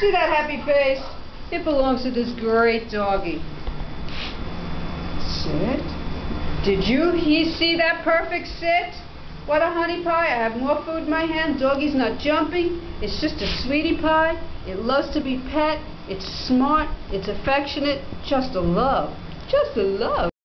See that happy face? It belongs to this great doggy. Sit. Did you he see that perfect sit? What a honey pie. I have more food in my hand. Doggy's not jumping. It's just a sweetie pie. It loves to be pet. It's smart. It's affectionate. Just a love. Just a love.